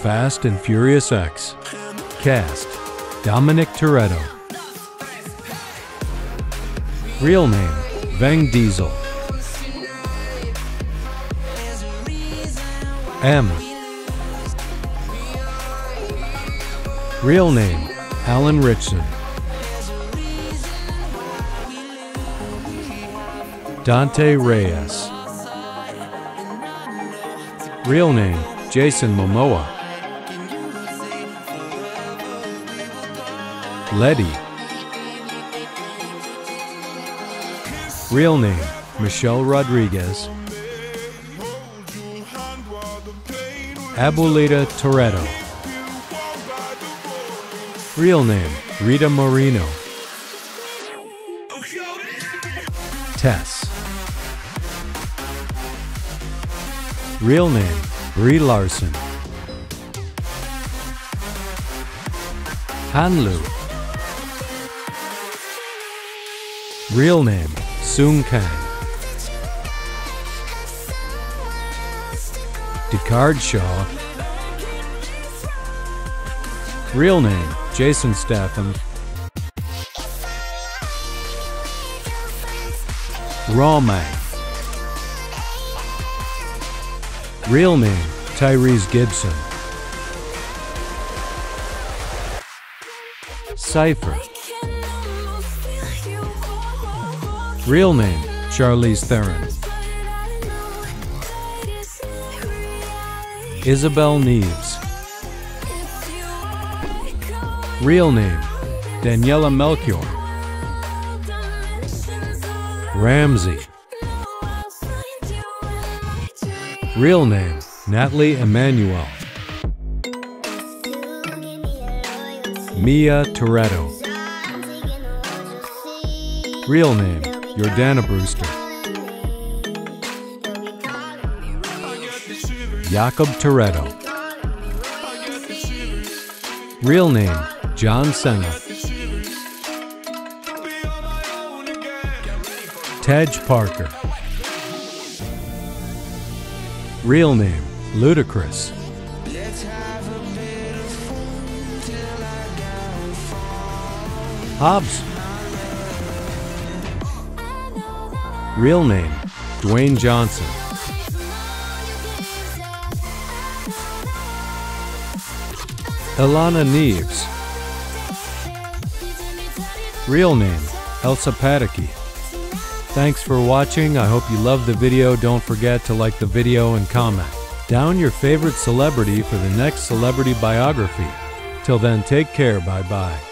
Fast and Furious X. Cast Dominic Toretto. Real name Vin Diesel. M. Real name Alan Ritchson. Dante Reyes. Real name Jason Momoa. Letty. Real name Michelle Rodriguez. Abuelita Toretto. Real name Rita Moreno. Tess. Real name Brie Larson. Han Lue. Real name Sung Kang. Deckard Shaw. Real name Jason Statham. Roman. Real name Tyrese Gibson. Cypher. Real name Charlize Theron. Isabel Neves. Real name Daniela Melchior. Ramsey. Real name Nathalie Emmanuel. Mia Toretto. Real name Jordana Brewster. Jakob Toretto. Real name John Cena. Tej Parker. Real name Ludacris. Hobbs. Real name Dwayne Johnson. Elena Neves. Real name Elsa Pataky. Thanks for watching. I hope you loved the video. Don't forget to like the video and comment. Down your favorite celebrity for the next celebrity biography. Till then, take care. Bye bye.